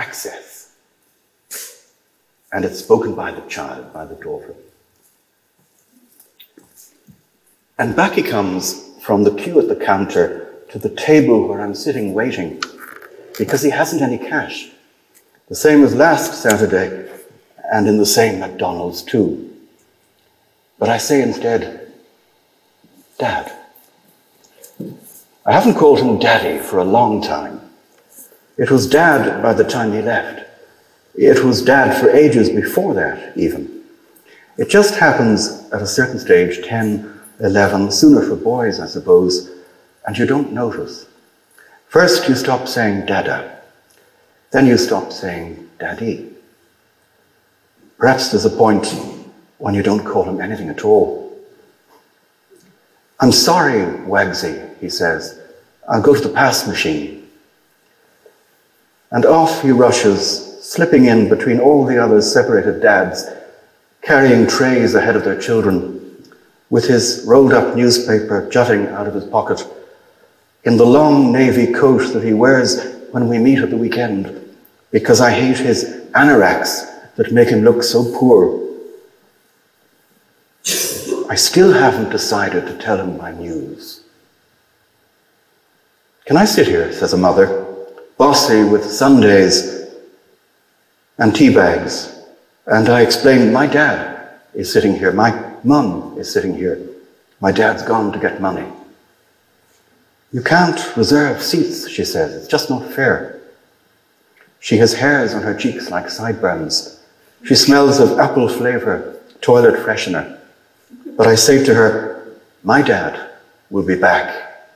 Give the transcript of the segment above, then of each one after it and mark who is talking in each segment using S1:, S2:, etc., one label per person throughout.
S1: access. And it's spoken by the child, by the daughter. And back he comes from the queue at the counter to the table where I'm sitting waiting because he hasn't any cash. The same as last Saturday and in the same McDonald's too. But I say instead, Dad. I haven't called him Daddy for a long time. It was Dad by the time he left. It was Dad for ages before that, even. It just happens at a certain stage, 10, 11, sooner for boys, I suppose, and you don't notice. First, you stop saying Dada. Then you stop saying Daddy. Perhaps there's a point when you don't call him anything at all. I'm sorry, Wagsy, he says. I'll go to the pass machine. And off he rushes, slipping in between all the other separated dads, carrying trays ahead of their children, with his rolled up newspaper jutting out of his pocket, in the long navy coat that he wears when we meet at the weekend, because I hate his anoraks that make him look so poor. I still haven't decided to tell him my news. Can I sit here, says a mother, bossy with Sundays and tea bags. And I explained, my dad is sitting here, my mum is sitting here, my dad's gone to get money. You can't reserve seats, she says, it's just not fair. She has hairs on her cheeks like sideburns. She smells of apple flavour, toilet freshener. But I say to her, my dad will be back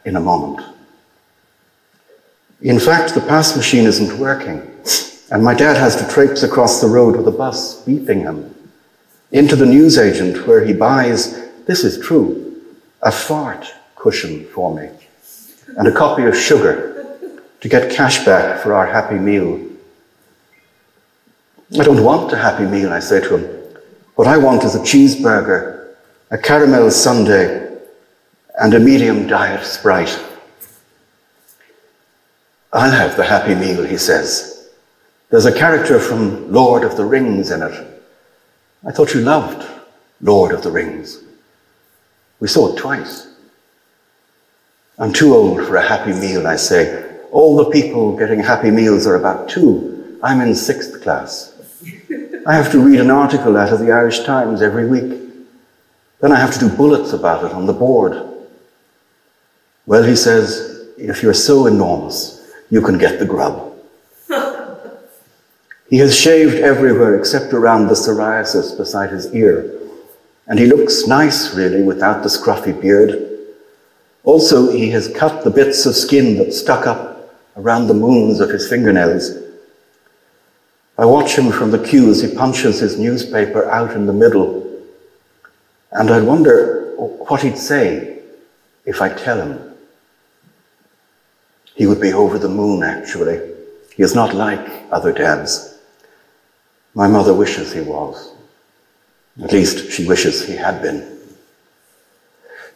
S1: in a moment. In fact, the pass machine isn't working, and my dad has to traipse across the road with a bus beeping him into the newsagent where he buys, this is true, a fart cushion for me and a copy of sugar to get cash back for our happy meal. I don't want a happy meal, I say to him. What I want is a cheeseburger, a caramel sundae, and a medium diet Sprite. I'll have the happy meal, he says. There's a character from Lord of the Rings in it. I thought you loved Lord of the Rings. We saw it twice. I'm too old for a happy meal, I say. All the people getting happy meals are about two. I'm in sixth class. I have to read an article out of the Irish Times every week. Then I have to do bullets about it on the board. Well, he says, if you're so enormous, you can get the grub. he has shaved everywhere except around the psoriasis beside his ear, and he looks nice, really, without the scruffy beard. Also, he has cut the bits of skin that stuck up around the moons of his fingernails. I watch him from the queue as he punches his newspaper out in the middle, and I wonder what he'd say if I tell him. He would be over the moon, actually. He is not like other dads. My mother wishes he was. At least she wishes he had been.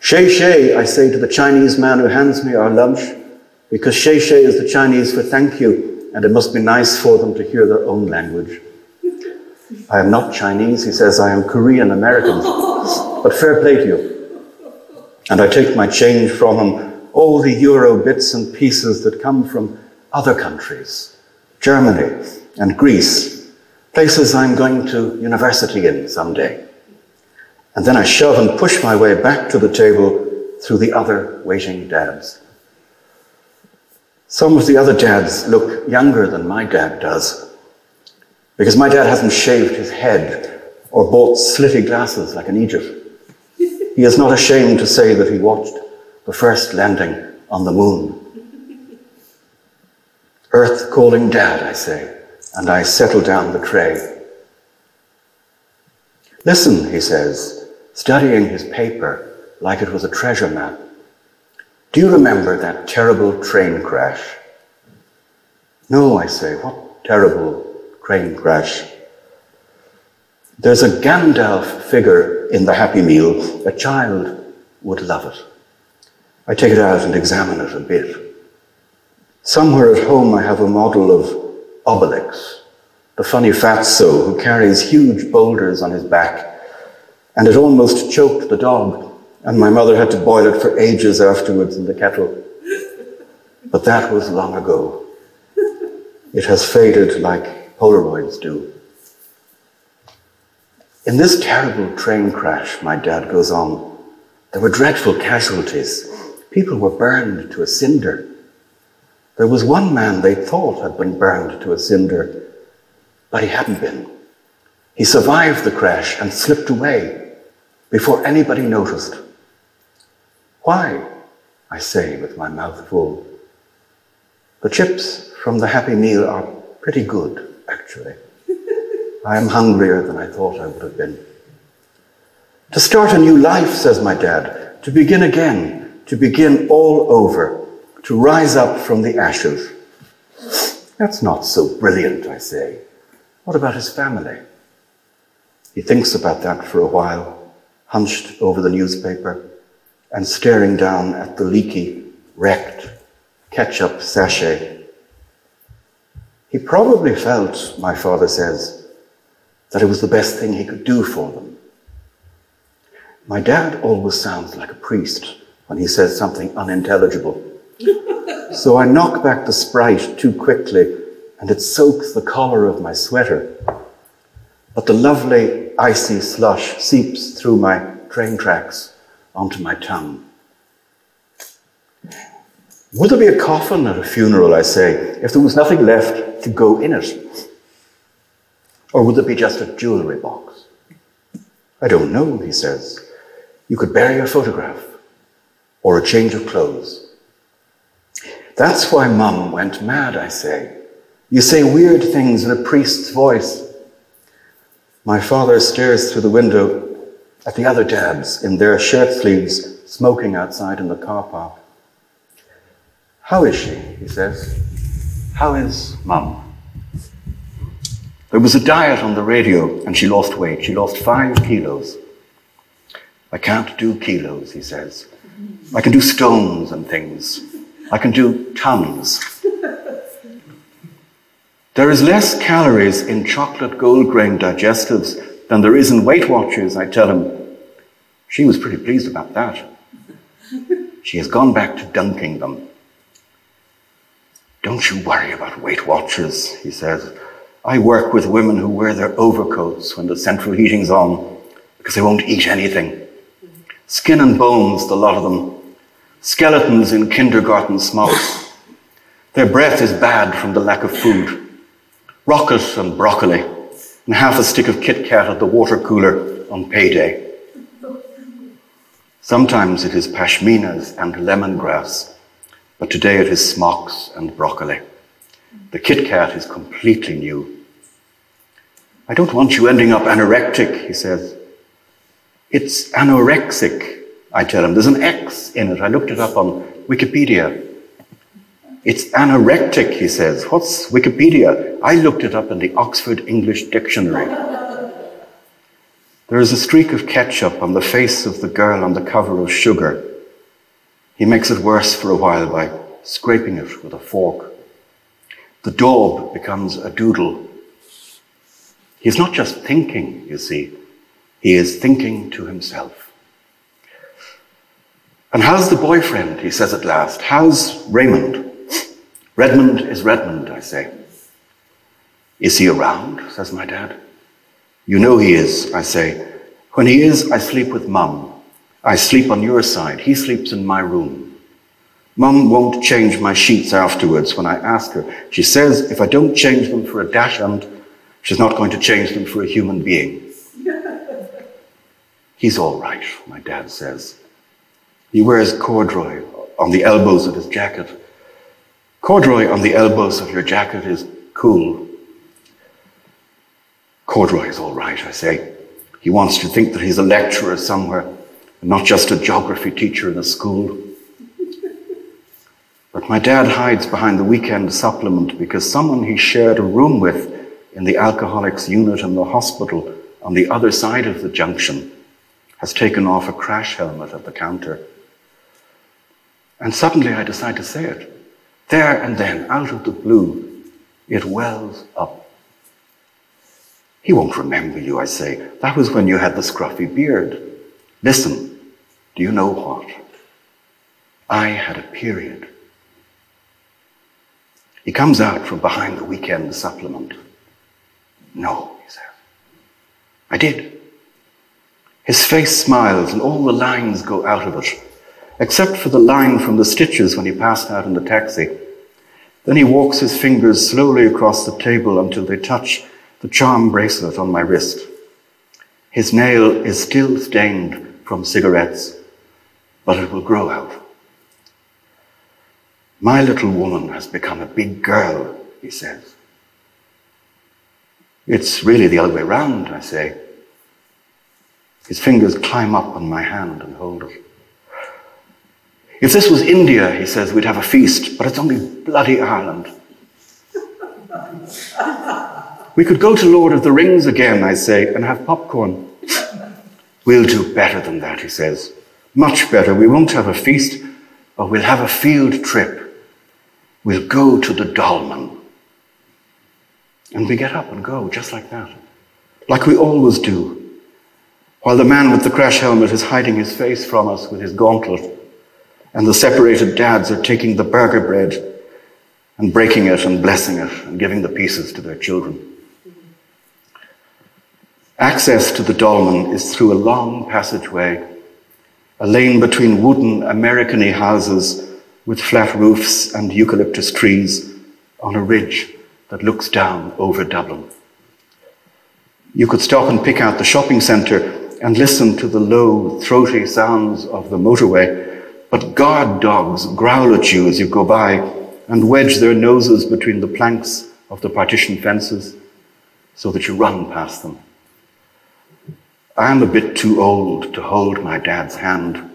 S1: Shay Shay, I say to the Chinese man who hands me our lunch, because Shay Shay is the Chinese for thank you, and it must be nice for them to hear their own language. I am not Chinese, he says, I am Korean American, but fair play to you. And I take my change from him all the euro bits and pieces that come from other countries, Germany and Greece, places I'm going to university in someday. And then I shove and push my way back to the table through the other waiting dads. Some of the other dads look younger than my dad does, because my dad hasn't shaved his head or bought slitty glasses like an Egypt. He is not ashamed to say that he watched the first landing on the moon. Earth calling dad, I say, and I settle down the tray. Listen, he says, studying his paper like it was a treasure map. Do you remember that terrible train crash? No, I say, what terrible train crash? There's a Gandalf figure in the Happy Meal. A child would love it. I take it out and examine it a bit. Somewhere at home, I have a model of Obelix, the funny fatso who carries huge boulders on his back, and it almost choked the dog, and my mother had to boil it for ages afterwards in the kettle. But that was long ago. It has faded like Polaroids do. In this terrible train crash, my dad goes on, there were dreadful casualties. People were burned to a cinder. There was one man they thought had been burned to a cinder, but he hadn't been. He survived the crash and slipped away before anybody noticed. Why? I say with my mouth full. The chips from the Happy Meal are pretty good, actually. I am hungrier than I thought I would have been. To start a new life, says my dad, to begin again, to begin all over, to rise up from the ashes. That's not so brilliant, I say. What about his family? He thinks about that for a while, hunched over the newspaper and staring down at the leaky, wrecked ketchup sachet. He probably felt, my father says, that it was the best thing he could do for them. My dad always sounds like a priest when he says something unintelligible. so I knock back the sprite too quickly and it soaks the collar of my sweater. But the lovely icy slush seeps through my train tracks onto my tongue. Would there be a coffin at a funeral, I say, if there was nothing left to go in it? Or would it be just a jewellery box? I don't know, he says. You could bury a photograph or a change of clothes. That's why Mum went mad, I say. You say weird things in a priest's voice. My father stares through the window at the other dads in their shirt sleeves smoking outside in the car park. How is she? he says. How is Mum? There was a diet on the radio and she lost weight. She lost five kilos. I can't do kilos, he says. I can do stones and things. I can do tons. There is less calories in chocolate gold grain digestives than there is in Weight Watchers, I tell him. She was pretty pleased about that. She has gone back to dunking them. Don't you worry about Weight Watchers, he says. I work with women who wear their overcoats when the central heating's on because they won't eat anything. Skin and bones, the lot of them. Skeletons in kindergarten smocks. Their breath is bad from the lack of food. Rocket and broccoli, and half a stick of Kit Kat at the water cooler on payday. Sometimes it is pashminas and lemongrass, but today it is smocks and broccoli. The Kit Kat is completely new. I don't want you ending up anorectic, he says. It's anorexic, I tell him. There's an X in it. I looked it up on Wikipedia. It's anorectic, he says. What's Wikipedia? I looked it up in the Oxford English Dictionary. There is a streak of ketchup on the face of the girl on the cover of Sugar. He makes it worse for a while by scraping it with a fork. The daub becomes a doodle He's not just thinking, you see, he is thinking to himself. And how's the boyfriend? He says at last. How's Raymond? Redmond is Redmond, I say. Is he around? says my dad. You know he is, I say. When he is, I sleep with Mum. I sleep on your side. He sleeps in my room. Mum won't change my sheets afterwards when I ask her. She says if I don't change them for a dachshund, She's not going to change them for a human being. He's all right, my dad says. He wears corduroy on the elbows of his jacket. Corduroy on the elbows of your jacket is cool. Corduroy is all right, I say. He wants to think that he's a lecturer somewhere, and not just a geography teacher in a school. But my dad hides behind the weekend supplement because someone he shared a room with in the alcoholics unit in the hospital on the other side of the junction has taken off a crash helmet at the counter. And suddenly I decide to say it. There and then, out of the blue, It wells up. He won't remember you, I say. That was when you had the scruffy beard. Listen, do you know what? I had a period. He comes out from behind the weekend supplement. No, he says. I did. His face smiles and all the lines go out of it, except for the line from the stitches when he passed out in the taxi. Then he walks his fingers slowly across the table until they touch the charm bracelet on my wrist. His nail is still stained from cigarettes, but it will grow out. My little woman has become a big girl, he says. It's really the other way round, I say. His fingers climb up on my hand and hold it. If this was India, he says, we'd have a feast, but it's only bloody Ireland. we could go to Lord of the Rings again, I say, and have popcorn. We'll do better than that, he says. Much better. We won't have a feast, but we'll have a field trip. We'll go to the dolmen. And we get up and go, just like that. Like we always do. While the man with the crash helmet is hiding his face from us with his gauntlet, and the separated dads are taking the burger bread and breaking it and blessing it and giving the pieces to their children. Access to the dolmen is through a long passageway, a lane between wooden American houses with flat roofs and eucalyptus trees on a ridge that looks down over Dublin. You could stop and pick out the shopping centre and listen to the low, throaty sounds of the motorway, but guard dogs growl at you as you go by and wedge their noses between the planks of the partition fences so that you run past them. I am a bit too old to hold my dad's hand,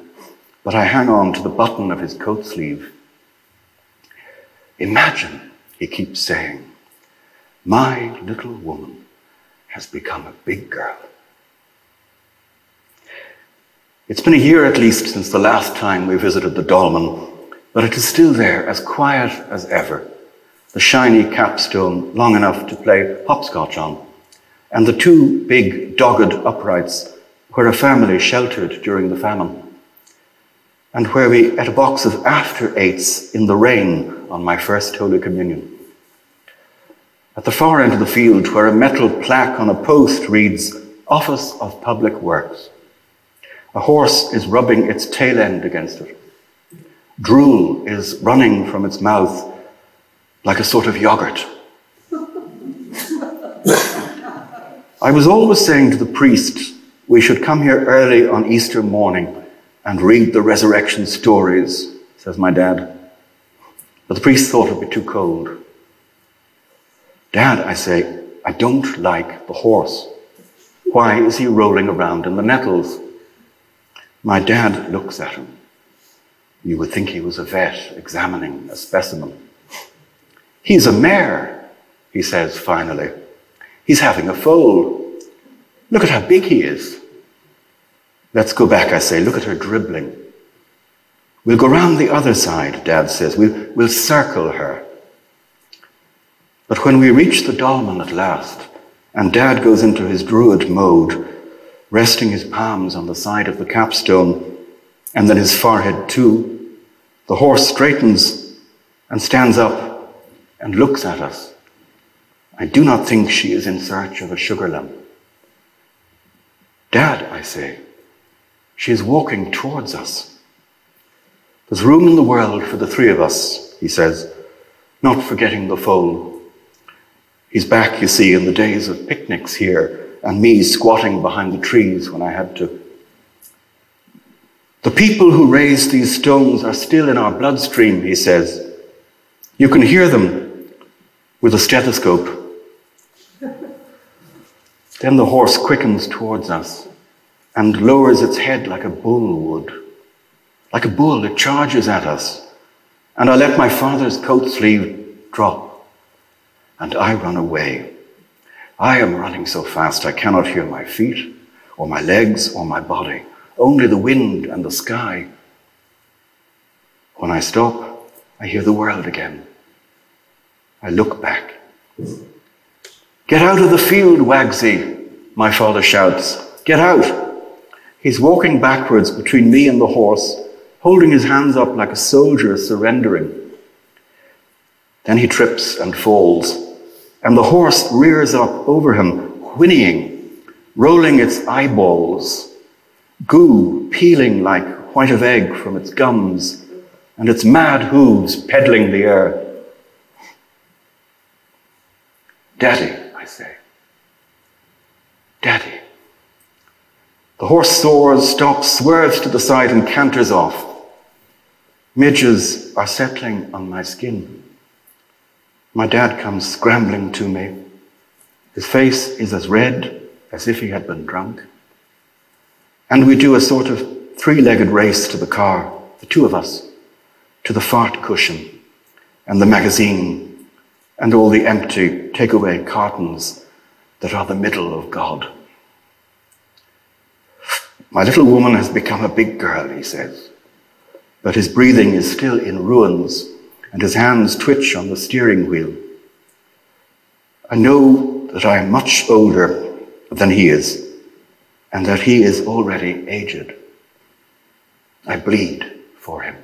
S1: but I hang on to the button of his coat sleeve. Imagine, he keeps saying, my little woman has become a big girl. It's been a year at least since the last time we visited the dolmen, but it is still there, as quiet as ever. The shiny capstone long enough to play hopscotch on, and the two big dogged uprights where a family sheltered during the famine, and where we ate a box of after eights in the rain on my first Holy Communion. At the far end of the field, where a metal plaque on a post reads, Office of Public Works, a horse is rubbing its tail end against it. Drool is running from its mouth like a sort of yogurt. I was always saying to the priest, we should come here early on Easter morning and read the resurrection stories, says my dad. But the priest thought it'd be too cold. Dad, I say, I don't like the horse. Why is he rolling around in the nettles? My dad looks at him. You would think he was a vet examining a specimen. He's a mare, he says finally. He's having a foal. Look at how big he is. Let's go back, I say. Look at her dribbling. We'll go round the other side, Dad says. We'll, we'll circle her. But when we reach the dolmen at last, and Dad goes into his druid mode, resting his palms on the side of the capstone, and then his forehead too, the horse straightens and stands up and looks at us. I do not think she is in search of a sugar lump. Dad, I say, she is walking towards us. There's room in the world for the three of us, he says, not forgetting the foal He's back, you see, in the days of picnics here and me squatting behind the trees when I had to. The people who raised these stones are still in our bloodstream, he says. You can hear them with a stethoscope. then the horse quickens towards us and lowers its head like a bull would. Like a bull, it charges at us. And I let my father's coat sleeve drop and I run away. I am running so fast I cannot hear my feet, or my legs, or my body, only the wind and the sky. When I stop, I hear the world again. I look back. Get out of the field, Wagsy, my father shouts. Get out. He's walking backwards between me and the horse, holding his hands up like a soldier surrendering. Then he trips and falls, and the horse rears up over him, whinnying, rolling its eyeballs, goo peeling like white of egg from its gums, and its mad hooves peddling the air. Daddy, I say. Daddy. The horse soars, stops, swerves to the side, and canters off. Midges are settling on my skin. My dad comes scrambling to me. His face is as red as if he had been drunk. And we do a sort of three legged race to the car, the two of us, to the fart cushion and the magazine and all the empty takeaway cartons that are the middle of God. My little woman has become a big girl, he says, but his breathing is still in ruins and his hands twitch on the steering wheel. I know that I am much older than he is and that he is already aged. I bleed for him.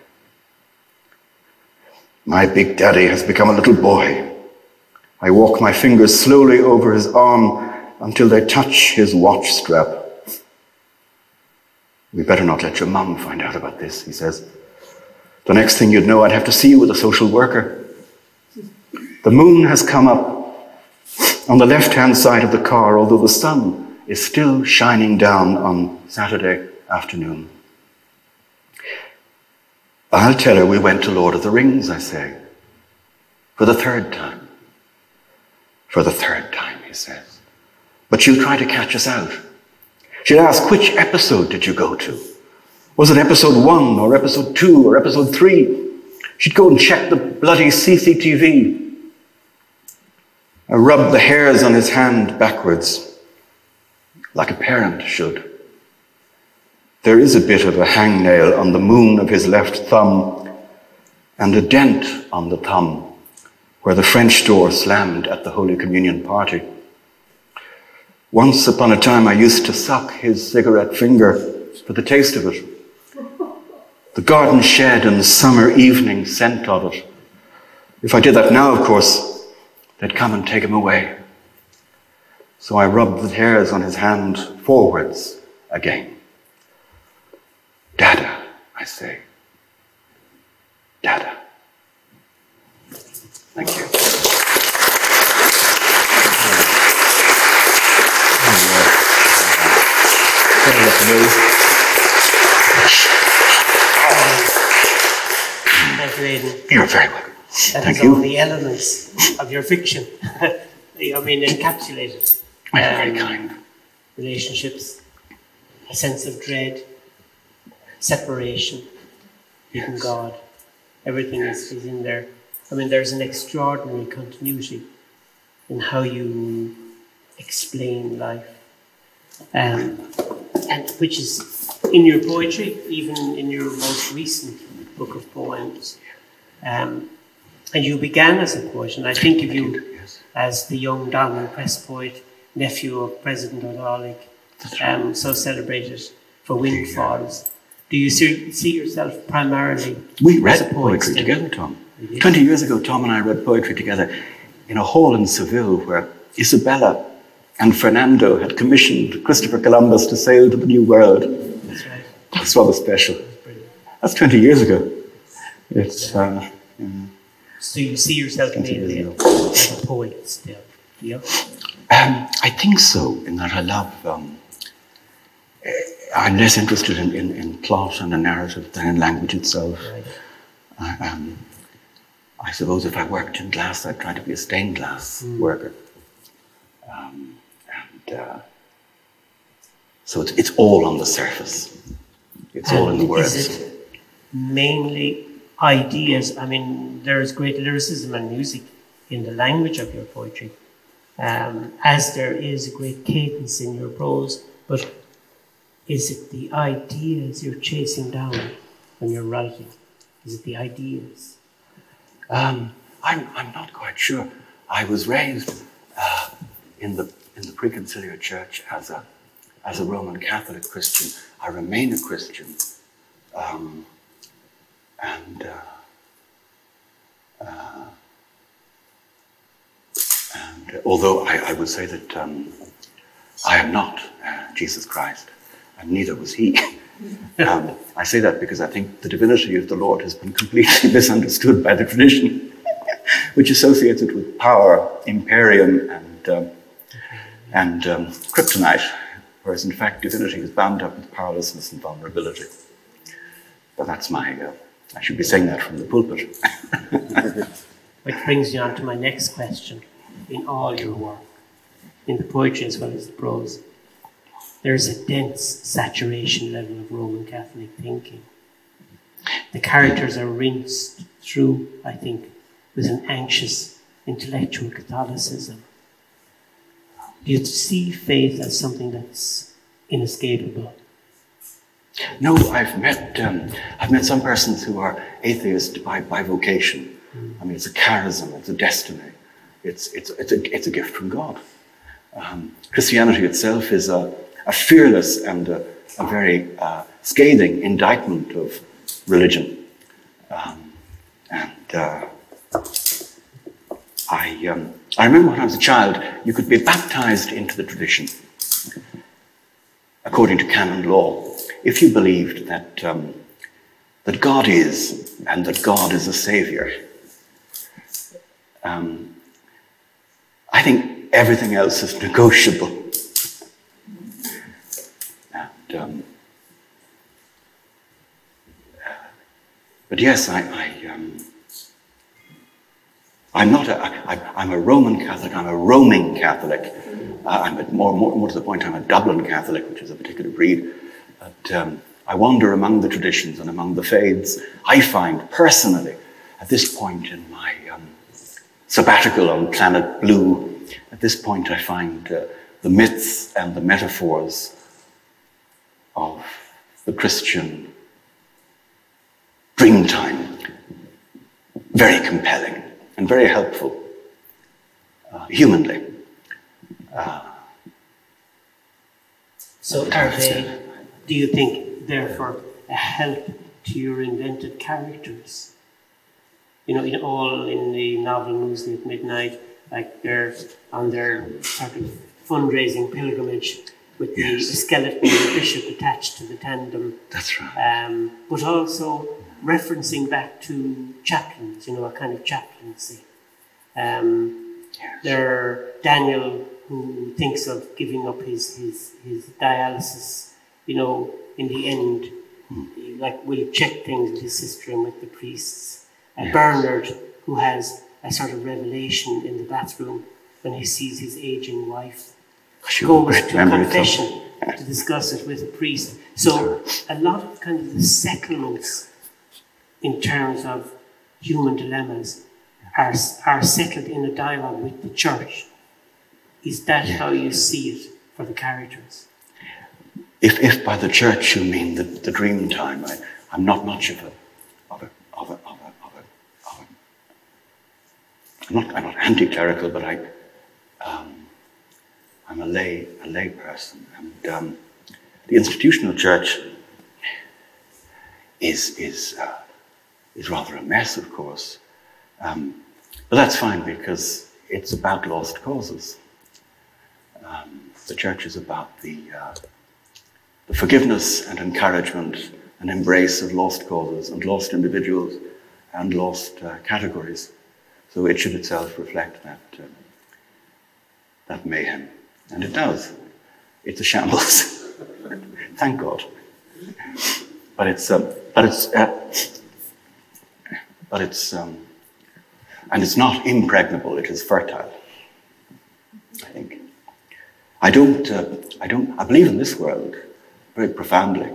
S1: My big daddy has become a little boy. I walk my fingers slowly over his arm until they touch his watch strap. We better not let your mum find out about this, he says. The next thing you'd know, I'd have to see you with a social worker. The moon has come up on the left hand side of the car, although the sun is still shining down on Saturday afternoon. I'll tell her we went to Lord of the Rings, I say. For the third time. For the third time, he says. But she'll try to catch us out. She'll ask, which episode did you go to? Was it episode one or episode two or episode three? She'd go and check the bloody CCTV. I rubbed the hairs on his hand backwards, like a parent should. There is a bit of a hangnail on the moon of his left thumb and a dent on the thumb where the French door slammed at the Holy Communion party. Once upon a time, I used to suck his cigarette finger for the taste of it. The garden shed and the summer evening scent of it. If I did that now, of course, they'd come and take him away. So I rubbed the hairs on his hand forwards again. Dada, I say. Dada. Thank you.
S2: Thank you,
S1: You're very welcome.
S2: That
S1: Thank
S2: is
S1: you.
S2: all the elements of your fiction. I mean, encapsulated.
S1: You're very
S2: Um,
S1: kind.
S2: relationships, a sense of dread, separation, even
S1: Yes.
S2: God. Everything is, is in there. I mean, there's an extraordinary continuity in how you explain life, um, and which is in your poetry, even in your most recent book of poems. Um, and you began as a poet, and I think of you
S1: Yes.
S2: as the young Dolmen Press poet, nephew of President
S1: That's right.
S2: um, so celebrated for Windfalls. Do you see, see yourself primarily
S1: We
S2: as
S1: read
S2: a poet
S1: poetry
S2: still?
S1: together, Tom.
S2: did?
S1: Twenty years ago, Tom and I read poetry together in a hall in Seville where Isabella and Fernando had commissioned Christopher Columbus to sail to the New World.
S2: That's right.
S1: That's rather special.
S2: Brilliant.
S1: That's 20 years ago. It's, uh,
S2: So you see yourself mainly as a poet still, yeah?
S1: um, I think so, in that I love, um, I'm less interested in, in, in plot and the narrative than in language itself.
S2: Right.
S1: I, um, I suppose if I worked in glass, I'd try to be a stained glass worker. Um, and uh, so it's, it's all on the surface. It's all in the words.
S2: Is it mainly ideas? I mean, there is great lyricism and music in the language of your poetry, um, as there is a great cadence in your prose. But is it the ideas you're chasing down when you're writing? Is it the ideas?
S1: Um, I'm, I'm not quite sure. I was raised uh, in the in the Preconciliar Church as a as a Roman Catholic Christian. I remain a Christian, um, and. Uh, uh, and although I, I, would say that um, I am not uh, Jesus Christ, and neither was he. um, I say that because I think the divinity of the Lord has been completely misunderstood by the tradition, which associates it with power, imperium, and, um, and um, kryptonite, whereas in fact divinity is bound up with powerlessness and vulnerability. But that's my, uh, I should be saying that from the pulpit.
S2: Which brings me on to my next question. In all your work, in the poetry as well as the prose, there's a dense saturation level of Roman Catholic thinking. The characters are rinsed through, I think, with an anxious intellectual Catholicism. Do you see faith as something that's inescapable?
S1: No, I've met um, I've met some persons who are atheists by, by vocation. Mm. I mean, it's a charism, it's a destiny, it's it's it's a it's a gift from God. Um, Christianity itself is a a fearless and a, a very uh, scathing indictment of religion. Um, and uh, I, um, I remember when I was a child, you could be baptized into the tradition according to canon law if you believed that, um, that God is and that God is a savior. Um, I think everything else is negotiable. um, but yes, I, I um, I'm not a, I, I'm a Roman Catholic, I'm a roaming Catholic. Uh, I'm a, more, more, more to the point, I'm a Dublin Catholic, which is a particular breed. But um, I wander among the traditions and among the faiths. I find personally, at this point in my um, sabbatical on planet Blue, at this point I find uh, the myths and the metaphors of the Christian dreamtime. Very compelling and very helpful, uh, humanly. Uh,
S2: so, are they, do you think, therefore, a help to your invented characters? You know, in all in the novel Muesli at Midnight, like they're on their sort of fundraising pilgrimage with yes. the skeleton of the bishop attached to the tandem.
S1: That's right.
S2: Um, but also referencing back to chaplains, you know, a kind of chaplaincy. Um, yes. There, Daniel, who thinks of giving up his, his, his dialysis, you know, in the end, hmm. he, like will check things with his sister and with the priests. Bernard, who has a sort of revelation in the bathroom when he sees his aging wife goes to confession to discuss it with a priest. So a lot of kind of the settlements in terms of human dilemmas are, are settled in a dialogue with the church. Is that how you see it for the characters?
S1: If, if by the church you mean the, the dream time, I, I'm not much of a, of a, of a, of a, of a, of a I'm not, I'm not anti-clerical, but I, um, I'm a lay, a lay person. And um, the institutional church is, is, uh, is rather a mess, of course. Um, but that's fine because it's about lost causes. Um, the church is about the, uh, the forgiveness and encouragement and embrace of lost causes and lost individuals and lost uh, categories. So it should itself reflect that, uh, that mayhem. And it does. It's a shambles. Thank God. But it's, um, but it's, uh, but it's, um, and it's not impregnable, it is fertile. I think. I don't, uh, I don't, I believe in this world very profoundly.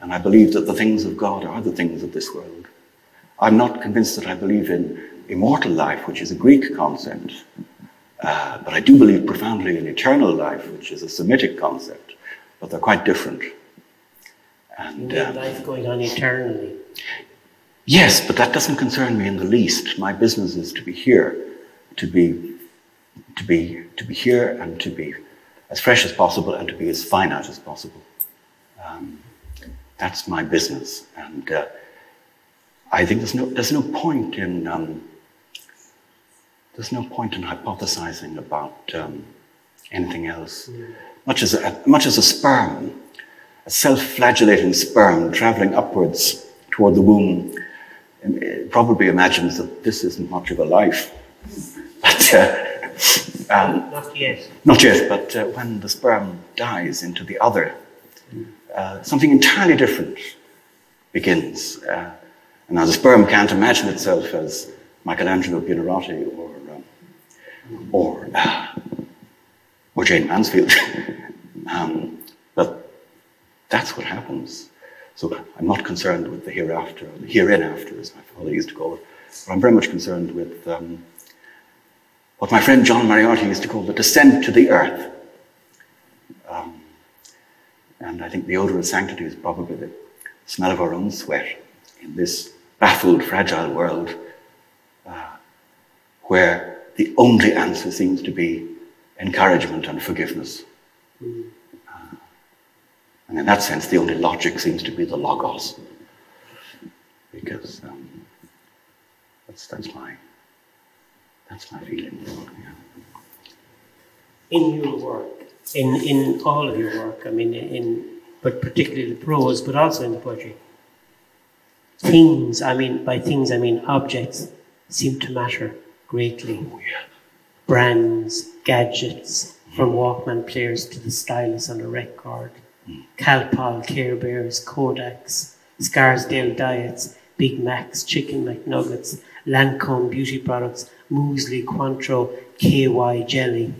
S1: And I believe that the things of God are the things of this world. I'm not convinced that I believe in immortal life, which is a Greek concept. Uh, but I do believe profoundly in eternal life, which is a Semitic concept, but they're quite different.
S2: And uh, life going on eternally.
S1: Yes, but that doesn't concern me in the least. My business is to be here, to be to be to be here and to be as fresh as possible and to be as finite as possible. Um, that's my business, and uh, I think there's no there's no point in um, there's no point in hypothesizing about um, anything else. Mm. Much as a, much as a sperm, a self-flagellating sperm traveling upwards toward the womb, um, probably imagines that this isn't much of a life. But uh,
S2: um, not yet.
S1: Not yet, but uh, when the sperm dies into the other, uh, something entirely different begins. Uh, and now the sperm can't imagine itself as Michelangelo Buonarroti or um, or uh, or Jayne Mansfield, um, but that's what happens. So I'm not concerned with the hereafter, or the hereinafter, as my father used to call it. But I'm very much concerned with um, what my friend John Moriarty used to call the descent to the earth. Um, and I think the odor of sanctity is probably the smell of our own sweat in this baffled, fragile world uh, where the only answer seems to be encouragement and forgiveness. Uh, and in that sense, the only logic seems to be the logos. Because um, that's, that's my that's my feeling.
S2: In your work, in, in all of your work, I mean, in, but particularly the prose, but also in the poetry, things, I mean, by things, I mean objects, seem to matter greatly. Oh. Brands, gadgets, from Walkman players to the stylus on a record, mm. Calpol, Care Bears, Kodaks, Scarsdale Diets, Big Macs, Chicken McNuggets, Lancome Beauty Products, Muesli, Cointreau, KY Jelly,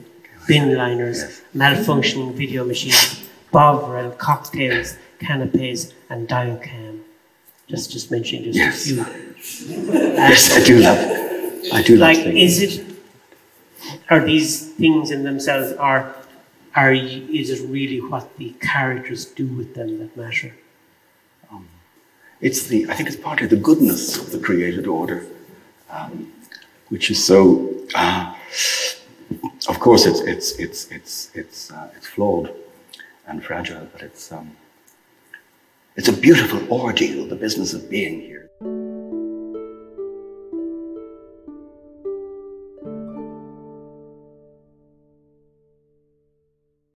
S2: bin liners, yes. malfunctioning video machines, Bovril, cocktails, canapes, and Diocam. Just, just mentioning just yes. a few.
S1: yes, I do love. I do
S2: like,
S1: love. Like,
S2: is it? Are these things in themselves? Are, are? Is it really what the characters do with them that matter? Um,
S1: it's the. I think it's partly the goodness of the created order. Um, which is so. Uh, of course, it's it's it's it's it's uh, it's flawed and fragile, but it's um, it's a beautiful ordeal. The business of being here.